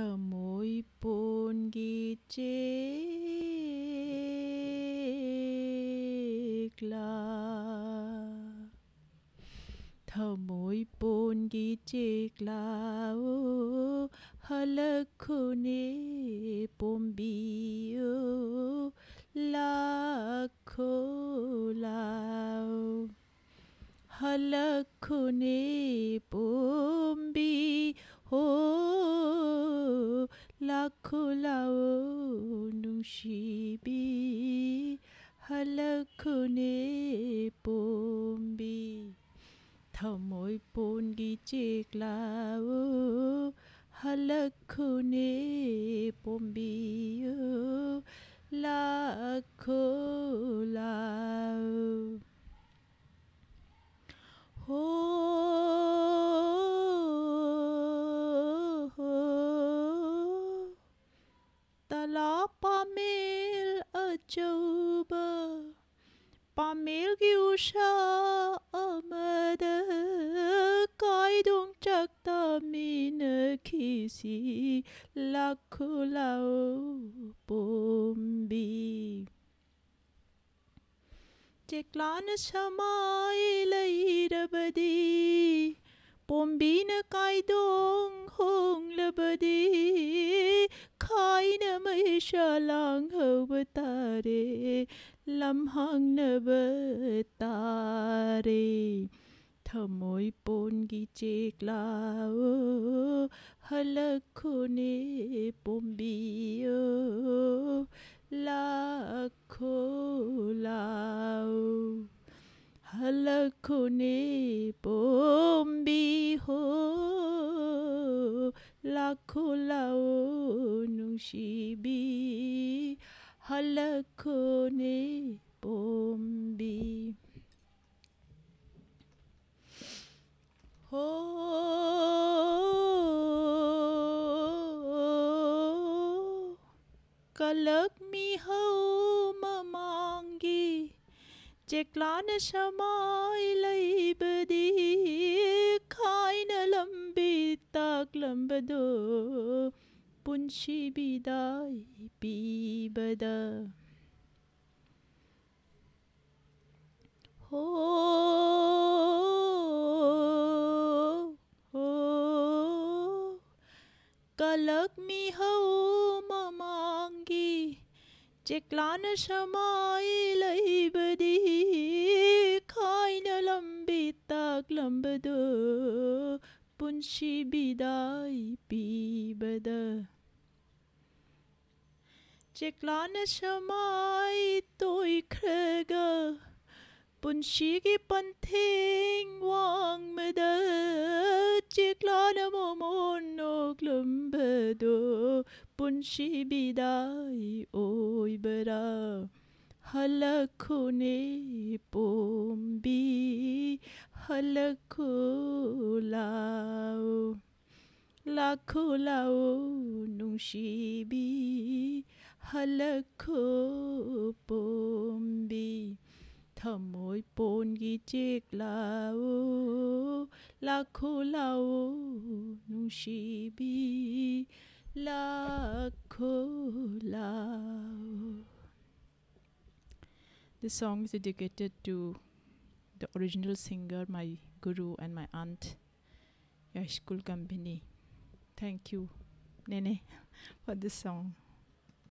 तम पोन गी चेक्ला थम पोन गी चलाउ हलखुने पोम्बियो ललकने la kulao nung shibi halakune pombi thamoi pon gi chek lao halakune pombi la mil ghiu sha mà đỡ coi đúng chắc ta mi nơ khi si là khu lao bùm bi Chek lan shamai lai da badi Bombina kai dong hong la badi Kai na mai shalang hau batare lamhang na ba thamoi pon gi che klao halak khone pom bio lao halak khone pom lao nung shi bi halakone bombi. Oh, kalak mi ho mamangi Jeklan samai lai badi Kai na lambi tak lambado bunşi biday bi beda ho ho kalak mi ho mamangi Ceklan şamai laybedi kayna lambi tak lambada bunşi biday bi beda Açıklarına şamay doy krege Bun şigi bun ting wang me de Açıklarına momon oglum bedo Bun şi biday oy bera Halakuni bombi halakulau Lakulau nung shibi halako bombi thamoy pon gi chik lao lakulao nungsibi lakulao This song is dedicated to the original singer, my guru, and my aunt, Yaiskul Gambhini. Thank you, Nene, for this song.